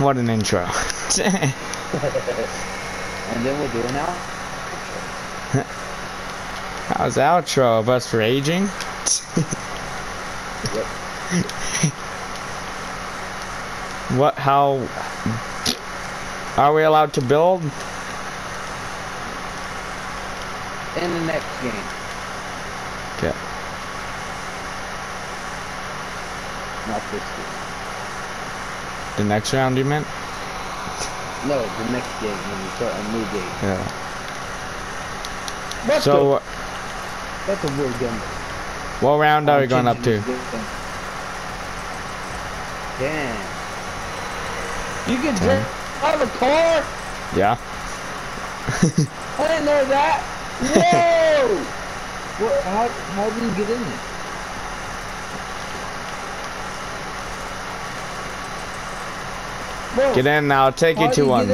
what an intro. and then we'll do an out. How's the outro of us raging? Yep. What, how, are we allowed to build? In the next game. Okay. Not this game. The next round you meant? No, the next game when we start a new game. Yeah. What So, the? That's a weird game. what round are we going up to? Damn. You can out of a car? Yeah. I didn't know that. Whoa! what, how, how do you get in there? Get in, I'll take how you to you one.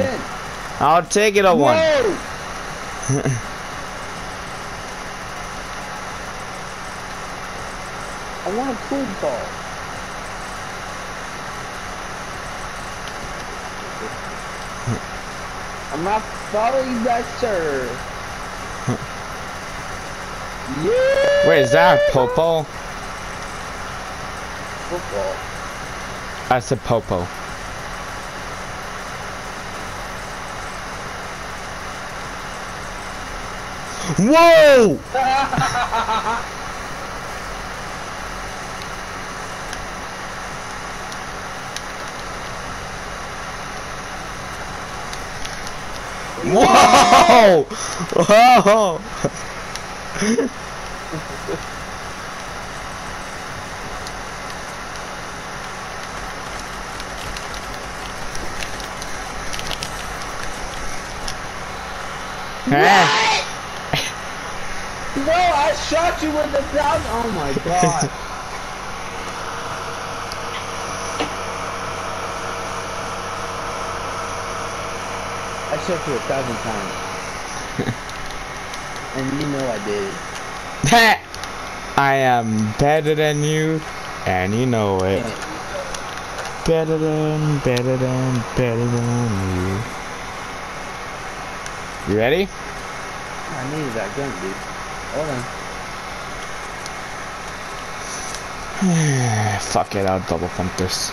I'll take you to one. I want a cool ball. I'm not following that, sir. yeah! Wait, is that a popo? Football. That's a popo. Whoa! Whoa! Whoa! Hey! No, I shot you with the thousand. Oh my god. I shot you a thousand times. and you know I did. I am better than you, and you know it. Better than, better than, better than you. You ready? I needed that gun, dude. Hold on. Fuck it, I'll double pump this.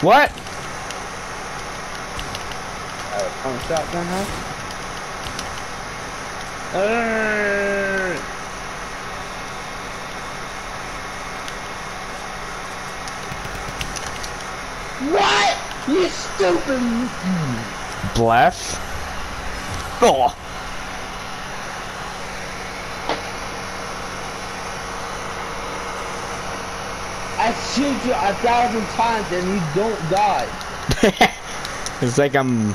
What? Uh, shotgun, huh? What? You stupid. Bluff? Oh. I shoot you a thousand times and you don't die. it's like I'm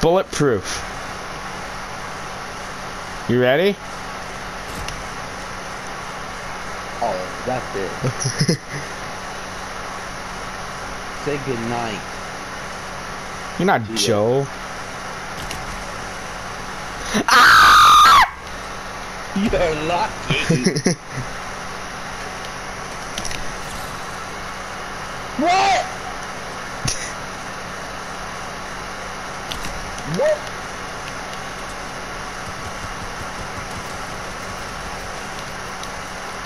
bulletproof. You ready? Oh, that's it. Say good night. You're not Yeah. Joe. You're lucky. what? What?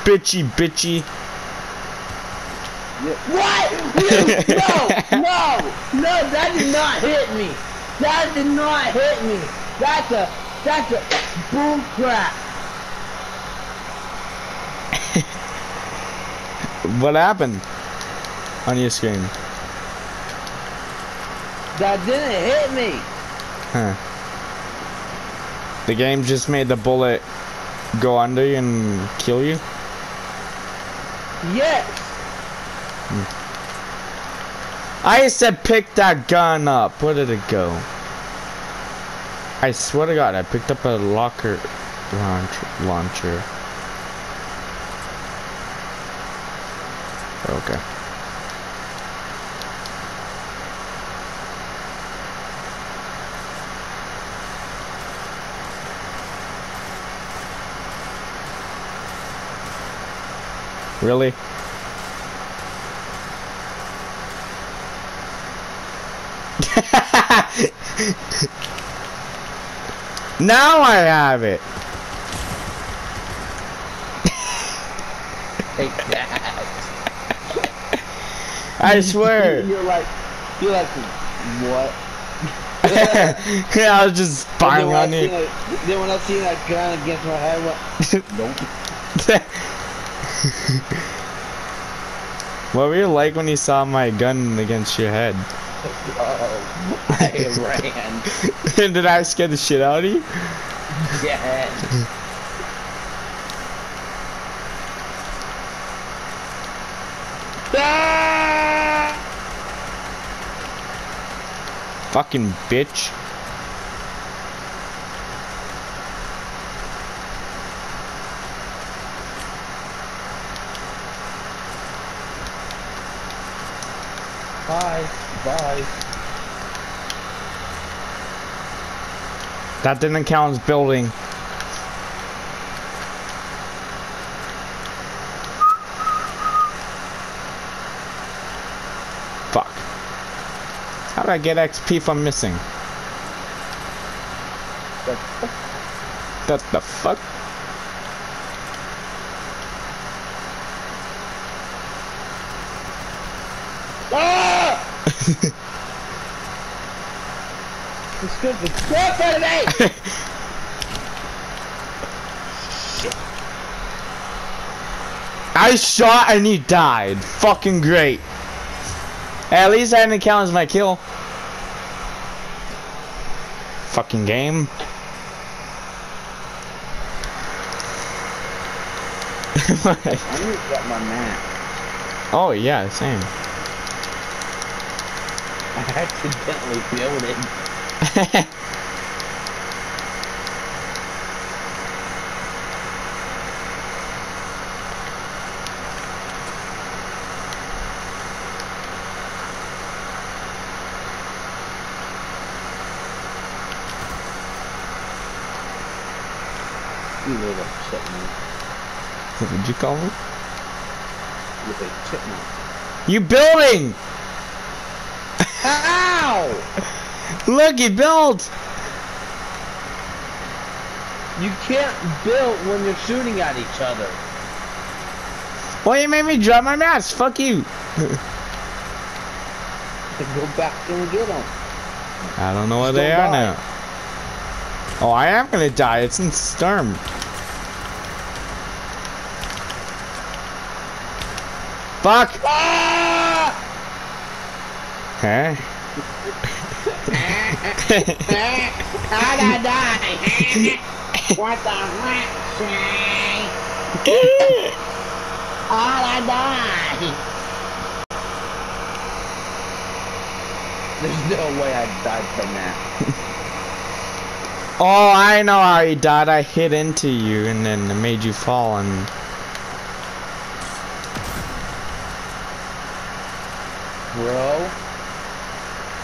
Bitchy, bitchy. What? No, no, no, that did not hit me. That did not hit me. That's a, that's a bull crap. What happened on your screen? That didn't hit me. Huh. The game just made the bullet go under you and kill you? Yes. Hmm. I said pick that gun up. Where did it go? I swear to God, I picked up a locker launch launcher. Okay. Really? now I have it. Take that. I swear. You're like, you're like, what? yeah, I was just firing spying then when I on you. that- Then when I seen that gun against my head, what? Nope. What were you like when you saw my gun against your head? Oh, I ran. Did I scare the shit out of you? Yeah. Ah! Fucking bitch. Bye. Bye. That didn't count as building. Fuck. How did I get XP from missing? What the fuck? Ah! It's good for out of me! I shot and he died. Fucking great. At least I didn't count as my kill. Fucking game. I need to get my map. oh yeah, same. Accidentally built it. You little chipmunk. what would you call me? You chipmunk. You building! Look, he built! You can't build when you're shooting at each other. Well, you made me drop my mask. Fuck you. Go back and get them. I don't know where Just they are die. now. Oh, I am gonna die. It's in storm. Fuck! Ah! Huh? I gotta die. what the heck? All I die. There's no way I died from that. Oh, I know how you died. I hit into you and then it made you fall and... Bro,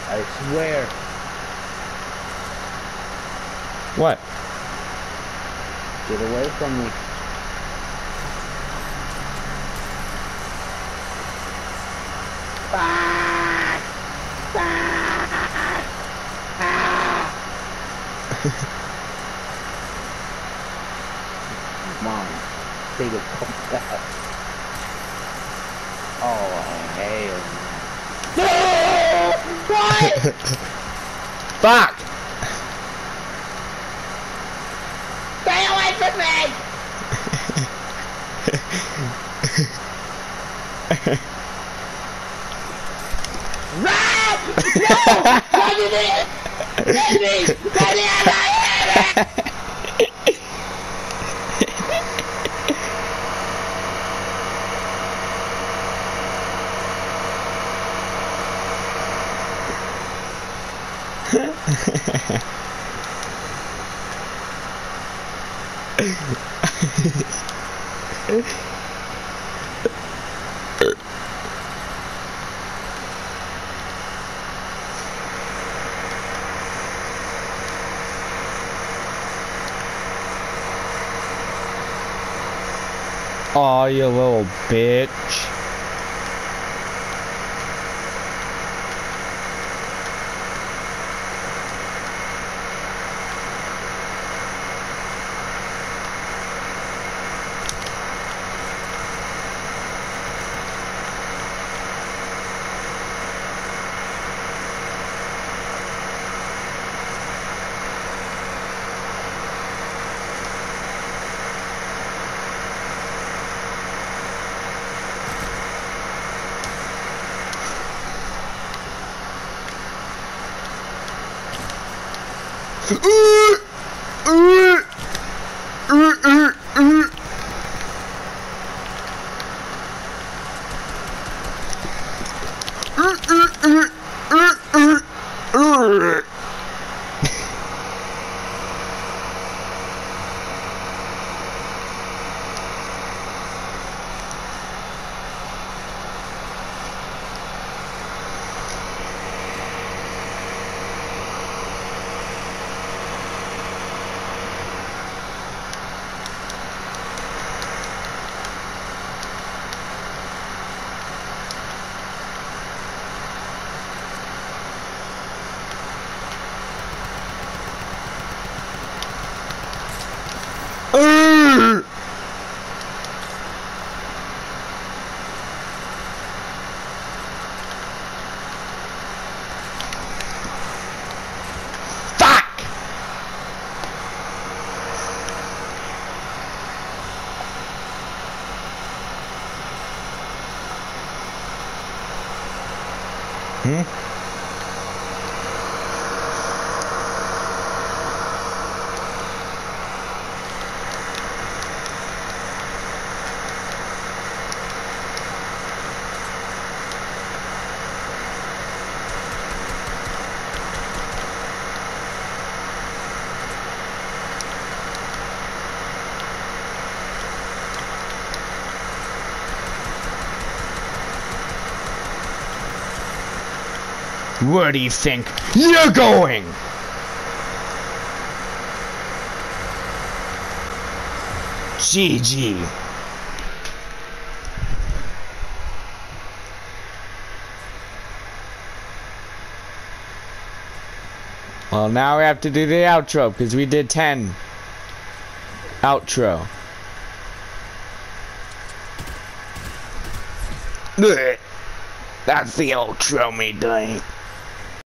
I swear. What? Get away from me. Mom, they will come back. Oh, hell. No! What? Fuck! chết mày Run! No! Run to me! Run to me! Run me out of here! Ha ha ha ha. Aw, oh, you little bitch. Fuck! Hmm? Where do you think you're going? GG. Well, now we have to do the outro because we did 10. Outro. That's the outro me doing.